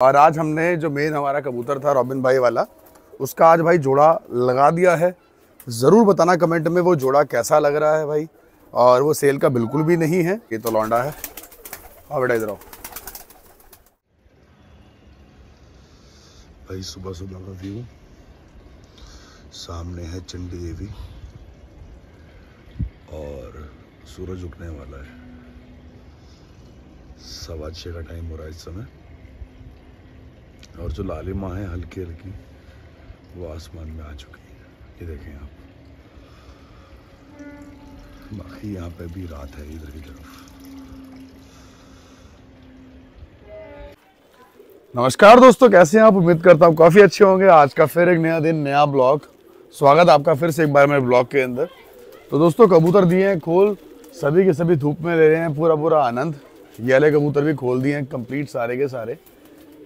और आज हमने जो मेन हमारा कबूतर था, रॉबिन भाई वाला, उसका आज भाई जोड़ा लगा दिया है। ज़रूर बताना कमेंट में वो जोड़ा कैसा लग रहा है भाई। और वो सेल का बिल्कुल भी नहीं है, ये तो लौंडा है। हाँ बेटा इधर आओ भाई, सुबह सुबह का व्यू सामने है चंडी देवी। और सूरज उगने वाला है। सवा छः का टाइम हो रहा है इस समय। और जो लालिमा है, हल्की हल्की, वो आसमान में आ चुकी है। ये देखें आप। बाकी यहाँ पे भी रात है इधर की तरफ़। नमस्कार दोस्तों, कैसे हैं आप? उम्मीद करता हूँ काफ़ी अच्छे होंगे। आज का फिर एक नया दिन, नया ब्लॉग। स्वागत आपका फिर से एक बार मेरे ब्लॉग के अंदर। तो दोस्तों, कबूतर दिए हैं खोल। सभी के सभी धूप में ले रहे हैं पूरा पूरा आनंद। ये वाले कबूतर भी खोल दिए हैं कंप्लीट सारे के सारे।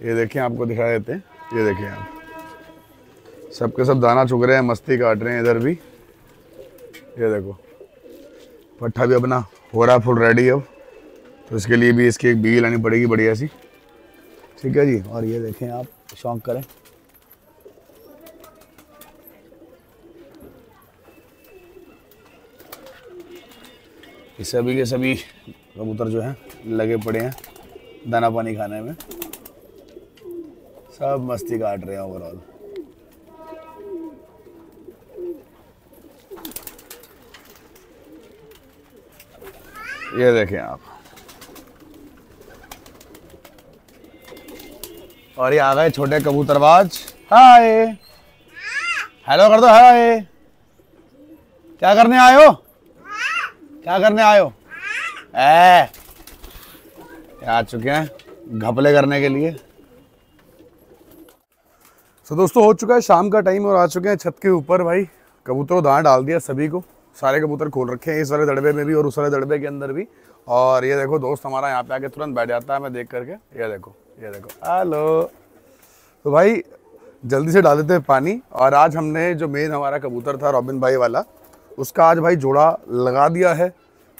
ये देखें आपको दिखा देते हैं। ये देखें आप। सबके सब दाना चुग रहे हैं, मस्ती काट रहे हैं इधर भी। ये देखो पट्ठा भी अपना हो रहा फुल रेडी अब। तो इसके लिए भी इसकी एक बीज लानी पड़ेगी बढ़िया सी। ठीक है जी? और ये देखें आप, शौक करें। सभी के सभी कबूतर जो हैं, लगे पड़े हैं दाना पानी खाने में। सब मस्ती काट रहे हैं ओवरऑल ये देखें आप। और ये आ गए छोटे कबूतरबाज हाय। हेलो कर दो, हाय। क्या करने आए हो? क्या करने आए हो? ए आ चुके हैं घपले करने के लिए। तो दोस्तों, हो चुका है शाम का टाइम और आ चुके हैं छत के ऊपर भाई। कबूतरों दाना डाल दिया सभी को। सारे कबूतर खोल रखे हैं इस वाले दड़बे में भी और उस वाले दड़बे के अंदर भी। और ये देखो, दोस्त हमारा यहाँ पे आके तुरंत बैठ जाता है, मैं देख करके। ये देखो ये देखो। हेलो तो भाई, जल्दी से डाल देते हैं पानी। और आज हमने जो मेन हमारा कबूतर था, रॉबिन भाई वाला, उसका आज भाई जोड़ा लगा दिया है।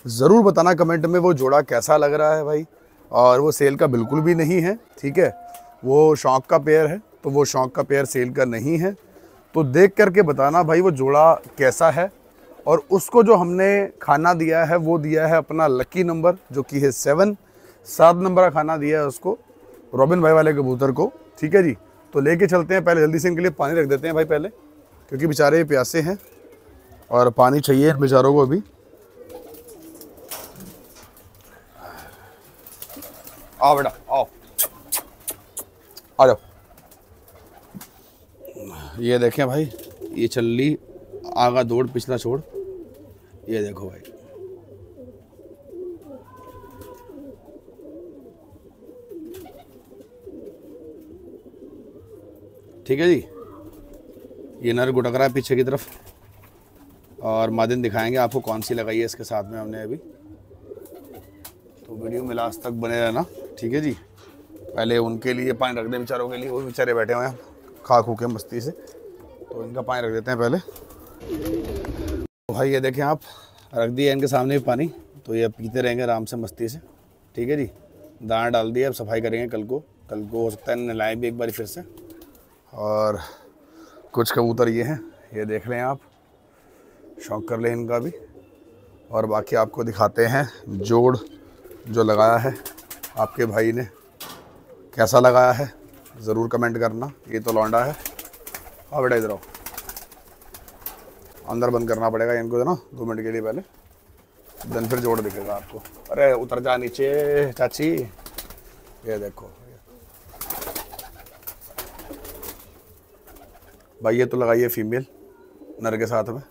ज़रूर बताना कमेंट में वो जोड़ा कैसा लग रहा है भाई। और वो सेल का बिल्कुल भी नहीं है, ठीक है? वो शौक का पेयर है। तो वो शौक का पेयर सेल का नहीं है तो देख करके बताना भाई वो जोड़ा कैसा है। और उसको जो हमने खाना दिया है, वो दिया है अपना लकी नंबर, जो कि है सेवन। सात नंबर का खाना दिया है उसको, रॉबिन भाई वाले कबूतर को, ठीक है जी? तो लेके चलते हैं, पहले जल्दी से इनके लिए पानी रख देते हैं भाई पहले, क्योंकि बेचारे प्यासे हैं, और पानी चाहिए बेचारों को अभी। आओ बेटा, आओ। आ जाओ। ये देखें भाई, ये चल्ली, आगा दौड़, पिछला छोड़। ये देखो भाई। ठीक है जी? ये नर गुटक रहा है पीछे की तरफ़। और मादिन दिखाएँगे आपको कौन सी लगाई है इसके साथ में हमने अभी। तो वीडियो में लास्ट तक बने रहना। ठीक है जी? पहले उनके लिए पानी रख दें बेचारों के लिए, वो बेचारे बैठे हुए हैं। खा खू के मस्ती से। तो इनका पानी रख देते हैं पहले। तो भाई, ये देखें आप, रख दिए इनके सामने भी पानी। तो ये पीते रहेंगे आराम से मस्ती से। ठीक है जी? दाना डाल दिए अब सफ़ाई करेंगे कल को। कल को हो सकता है नहलाएँ भी एक बार फिर से। और कुछ कबूतर ये हैं, ये देख लें आप। शौक कर लें इनका भी। और बाकी आपको दिखाते हैं जोड़ जो लगाया है आपके भाई ने। कैसा लगाया है? ज़रूर कमेंट करना, ये तो लौंडा है। हाँ बेटा इधर आओ। अंदर बंद करना पड़ेगा इनको ना, दो मिनट के लिए पहले। देन फिर जोड़ दिखेगा आपको। अरे, उतर जा नीचे, चाची। ये देखो भाई, ये तो लगाइए फीमेल, नर के साथ में।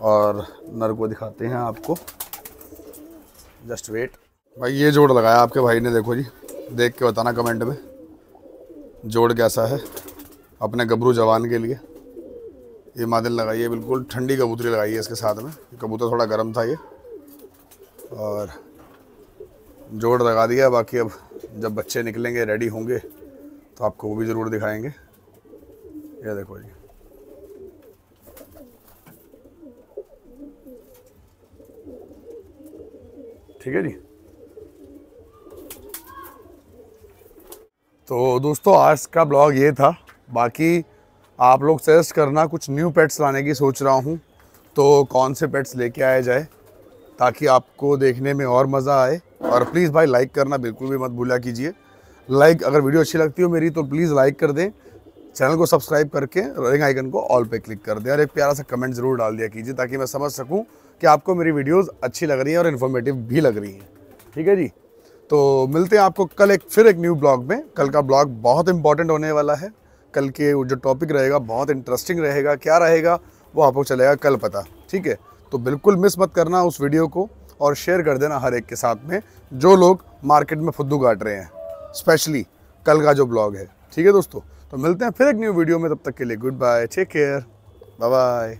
और नर को दिखाते हैं आपको। Just wait. भाई, ये जोड़ लगाया आपके भाई ने, देखो जी। देख के बताना कमेंट में। जोड़ कैसा है अपने गबरू जवान के लिए। ये मादिल लगाई है बिल्कुल, ठंडी कबूतरी लगाई है इसके साथ में। कबूतर थोड़ा गर्म था ये। और जोड़ लगा दिया, बाकी अब जब बच्चे निकलेंगे रेडी होंगे तो आपको वो भी ज़रूर दिखाएँगे। ये देखो जी। ठीक है जी? तो दोस्तों, आज का ब्लॉग ये था। बाकी आप लोग सजेस्ट करना कुछ न्यू पेट्स लाने की सोच रहा हूँ। तो कौन से पेट्स लेके आए जाए, ताकि आपको देखने में और मज़ा आए। और प्लीज़ भाई लाइक करना बिल्कुल भी मत भूला कीजिए। लाइक अगर वीडियो अच्छी लगती हो मेरी तो प्लीज़ लाइक कर दें। चैनल को सब्सक्राइब करके रिंग आइकन को ऑल पे क्लिक कर दें। और एक प्यारा सा कमेंट ज़रूर डाल दिया कीजिए, ताकि मैं समझ सकूँ कि आपको मेरी वीडियोस अच्छी लग रही हैं और इन्फॉर्मेटिव भी लग रही हैं। ठीक है जी? तो मिलते हैं आपको कल एक, फिर एक न्यू ब्लॉग में। कल का ब्लॉग बहुत इंपॉर्टेंट होने वाला है। कल के जो टॉपिक रहेगा, बहुत इंटरेस्टिंग रहेगा, क्या रहेगा, वो आपको चलेगा कल पता, ठीक है? तो बिल्कुल मिस मत करना उस वीडियो को और शेयर कर देना हर एक के साथ में, जो लोग मार्केट में फुद्दू काट रहे हैं स्पेशली कल का जो ब्लॉग है, ठीक है दोस्तों? तो मिलते हैं फिर एक न्यू वीडियो में, तब तक के लिए good bye take care bye bye